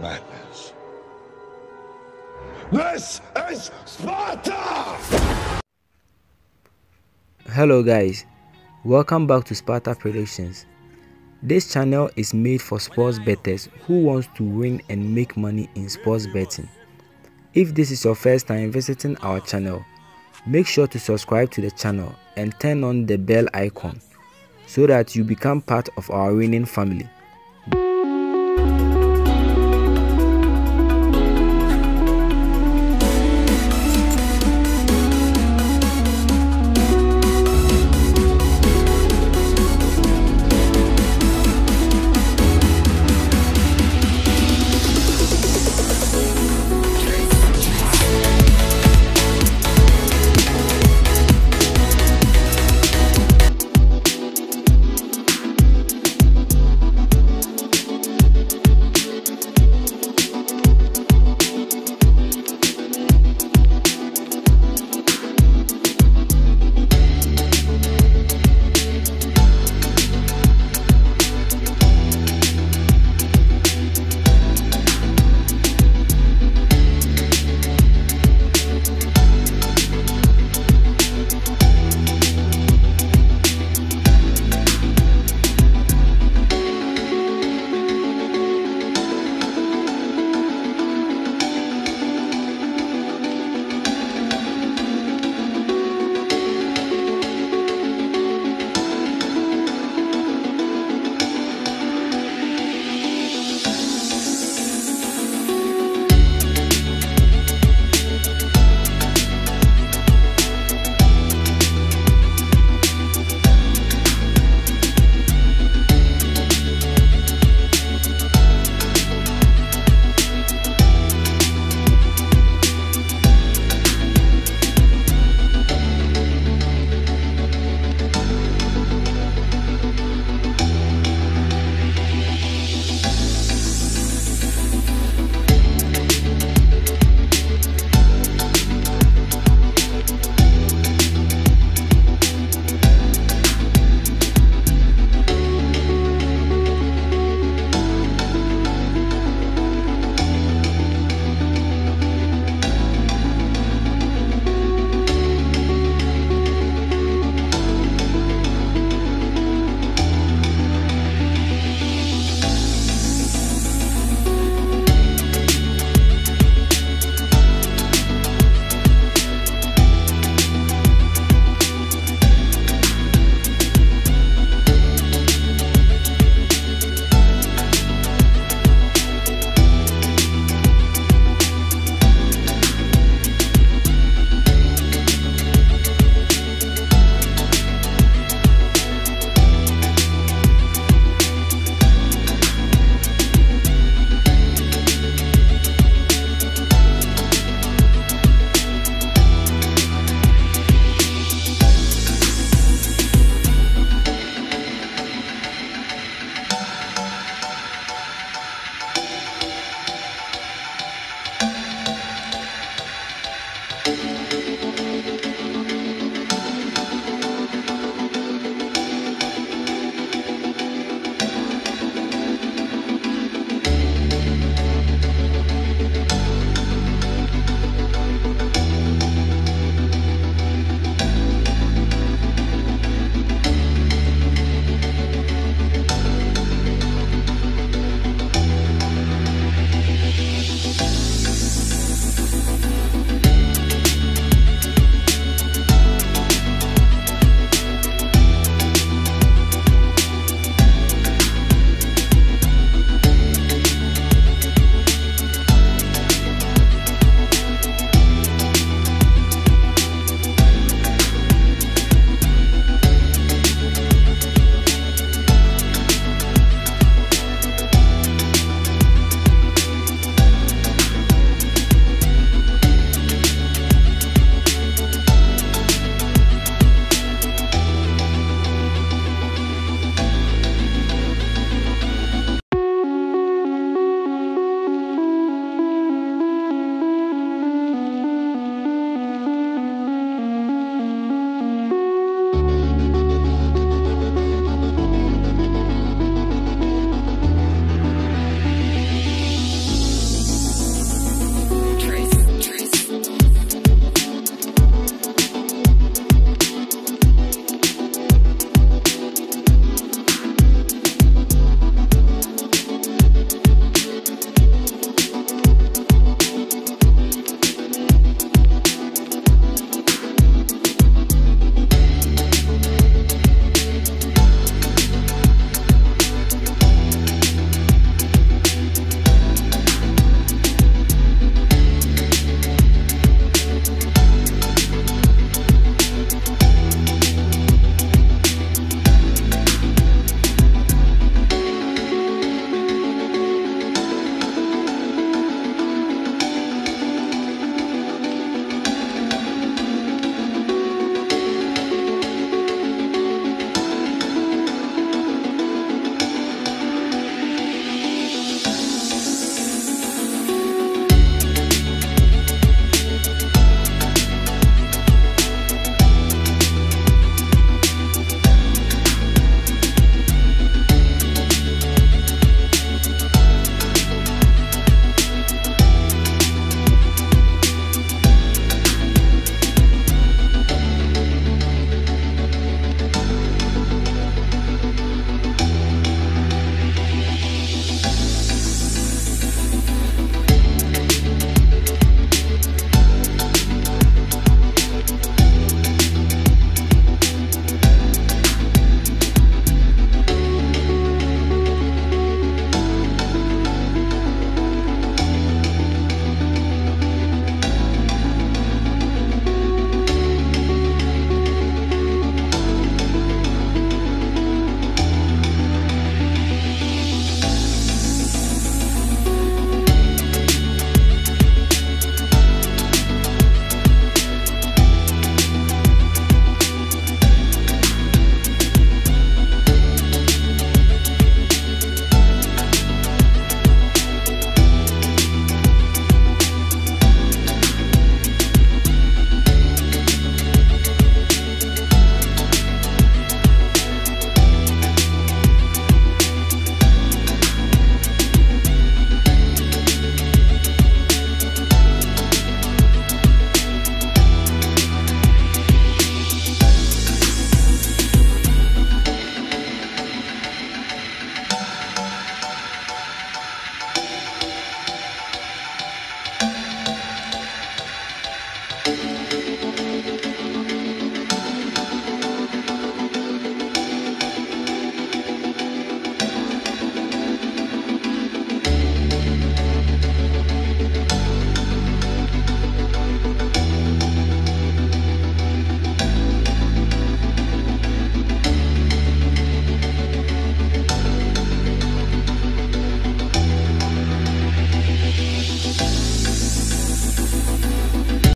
madness. This is Sparta! Hello guys, welcome back to Sparta Predictions. This channel is made for sports betters who wants to win and make money in sports betting. If this is your first time visiting our channel, make sure to subscribe to the channel and turn on the bell icon so that you become part of our winning family.